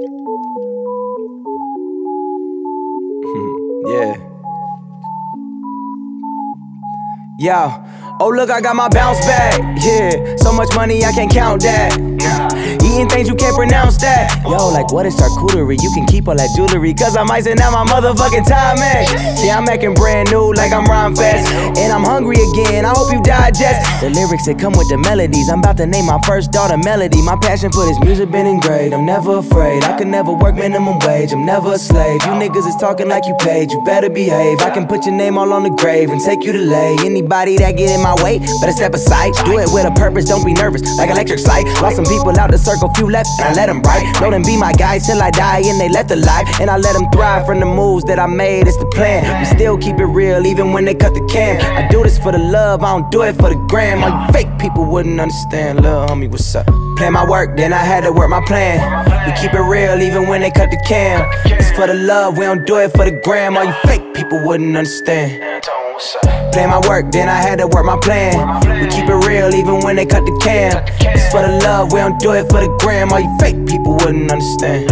yeah. Yo, oh look, I got my bounce back. Yeah, so much money I can't count that. Eating things you can't pronounce that. Yo, like what is charcuterie? You can keep all that jewelry, cause I'm icing out my motherfucking Timex. Yeah, I'm acting brand new like I'm Rhymefest. And I'm hungry again, I hope you digest. The lyrics that come with the melodies. I'm about to name my first daughter Melody. My passion for this music been engraved. I'm never afraid, I can never work minimum wage. I'm never a slave. You niggas is talking like you paid, you better behave. I can put your name all on the grave and take you to lay. Anybody that get in my way, better step aside. Do it with a purpose, don't be nervous, like electric slide. Lost some people out the circle, few left, and I let them right. Know them be my guys till I die, and they left alive. And I let them thrive from the moves that I made, it's the plan. We still keep it real, even when they cut the cam. I do this for the love, I don't do it for the gram. All you fake people wouldn't understand, little homie, what's up? Plan my work, then I had to work my plan. We keep it real, even when they cut the cam. It's for the love, we don't do it for the gram. All you fake people wouldn't understand. Play my work, then I had to work my plan. We keep it real even when they cut the cam. It's for the love, we don't do it for the gram. All you fake people wouldn't understand.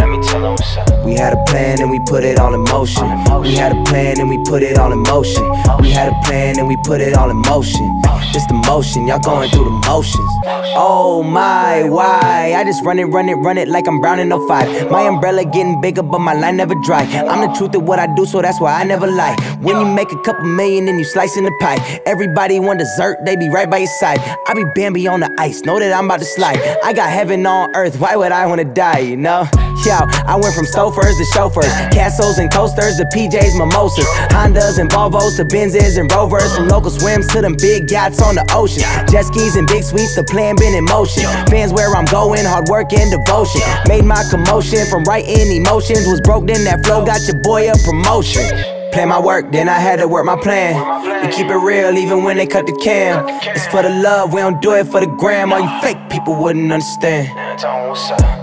We had a plan and we put it all in motion. We had a plan and we put it all in motion. We had a plan and we put it all in motion. Just the motion, y'all going through the motions. Oh my, why? I just run it, run it, run it like I'm Brown in 05. My umbrella getting bigger, but my line never dry. I'm the truth of what I do, so that's why I never lie. When you make a couple million and you slicing the pie, everybody want dessert, they be right by your side. I be Bambi on the ice, know that I'm about to slide. I got heaven on earth, why would I wanna die, you know? Yo, I went from sofers to chauffeurs, castles and coasters to PJs, mimosas, Hondas and Volvos to Benzes and Rovers, from local swims to them big yachts on the ocean, jet skis and big suites. The plan been in motion. Fans where I'm going, hard work and devotion. Made my commotion from writing emotions. Was broke, then that flow got your boy a promotion. Play my work, then I had to work my plan. We keep it real even when they cut the cam. It's for the love, we don't do it for the gram. All you fake people wouldn't understand.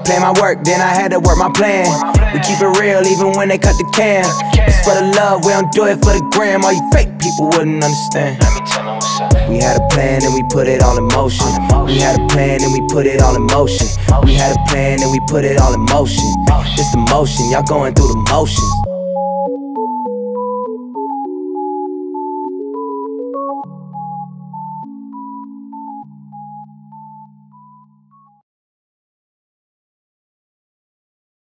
Play my work, then I had to work my plan. We keep it real even when they cut the cam. It's for the love, we don't do it for the gram. All you fake people wouldn't understand. We had a plan and we put it all in motion. We had a plan and we put it all in motion. We had a plan and we put it all in motion. Just the motion, y'all going through the motions.